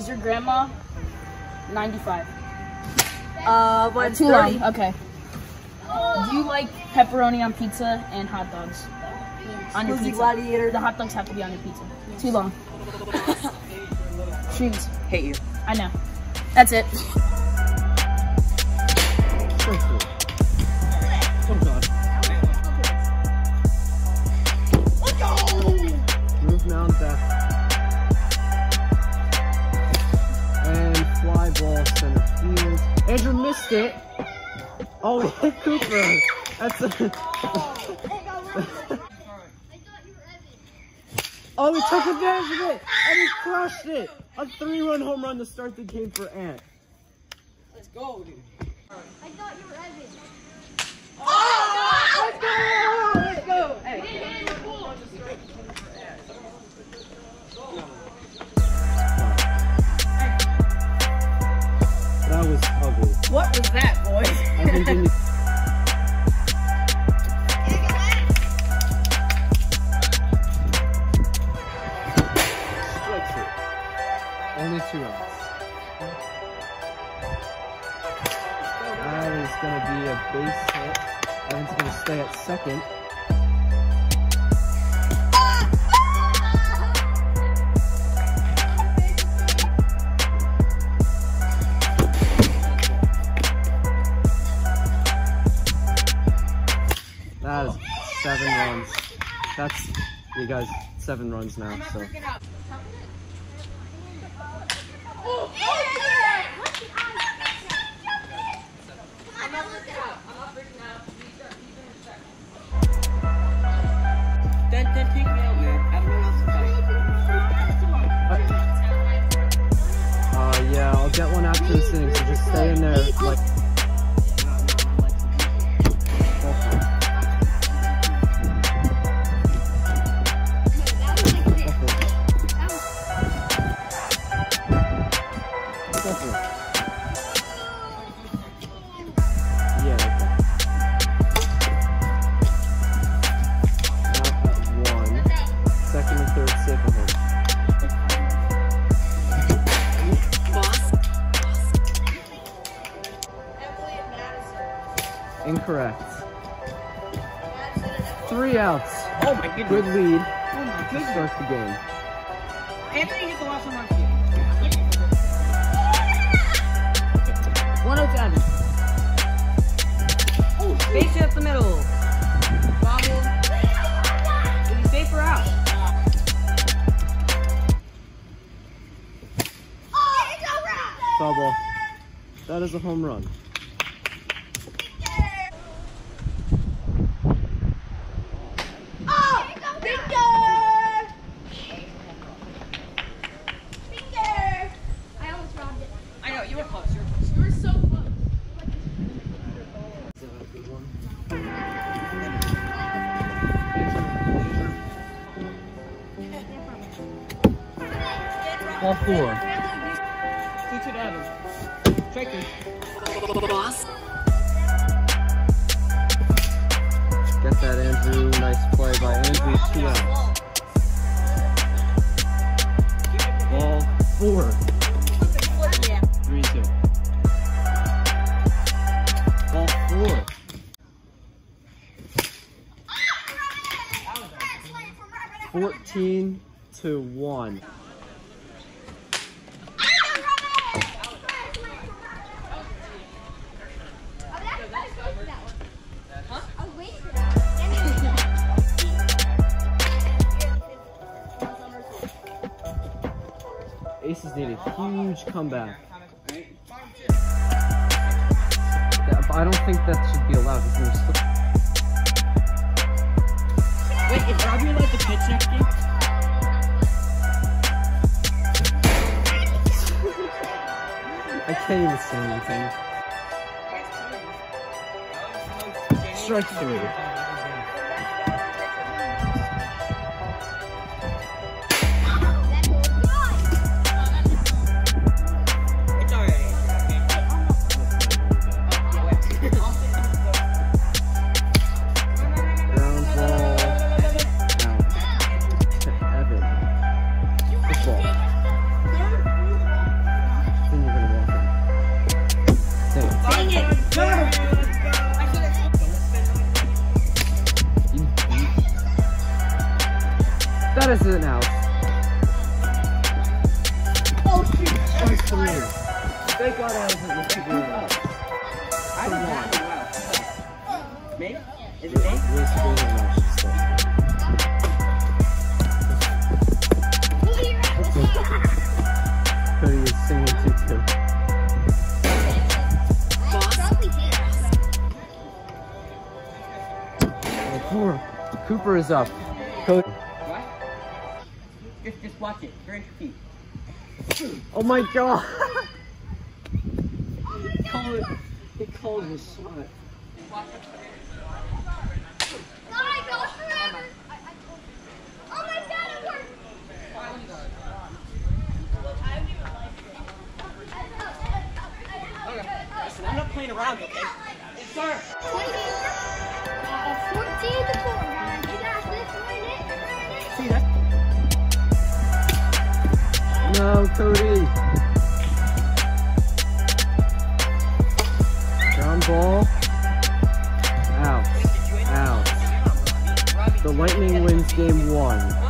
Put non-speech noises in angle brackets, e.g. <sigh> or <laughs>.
Is your grandma 95? Uh, but Too long. Okay. Do you like pepperoni on pizza and hot dogs on your the pizza? gladiator? The hot dogs have to be on your pizza. Too long. <laughs> Shoes. Hate you. I know. That's it. <laughs> Andrew missed it. Oh, it <laughs> hit Cooper. That's a. oh, he took advantage of it, and he crushed it. A three-run home run to start the game for Ant. Let's go, dude. I thought you were Evan. Oh, Let's go! Let's go! Hey. Only two runs. That is going to be a base hit. Evan's going to stay at second. Seven runs. That's you guys seven runs now. So uh, yeah, I'll get one after this inning. So just stay in there, like. Three outs. Oh my goodness. Good lead Oh my to start the game. Anthony hit the last one on field. <laughs> One oh seven. Oh, Base hit up the middle. Bobble. Is he safe or out? Oh, Foul ball. That is a home run. All four. Two to the Evans. Strike three. Get that, Andrew. Nice play by Andrew. Two outs. Ball four. Three two. Ball four. Fourteen to one. Aces need a huge comeback. I don't think that should be allowed because there's still- Wait, is Robbie allowed to pitch next game? I can't even say anything. Strike three. That is an out. Oh shoot. Strike three. Thank God I wasn't looking for that. I don't know. Me? Is it me? Yes, it is a match, she said. Who you're at? Cody is singing too too. Probably did. Oh. Cooper is up. Cody. What? Just, just watch it. Drink your feet. Oh my god! he called it. He called his shot. Bye, go forever. Oh my god, it worked. Listen, I'm not playing around, okay? Sir! 20, uh, 14 to 4, guys. No, Cody. Ground ball. Out. Out. The Lightning wins game one.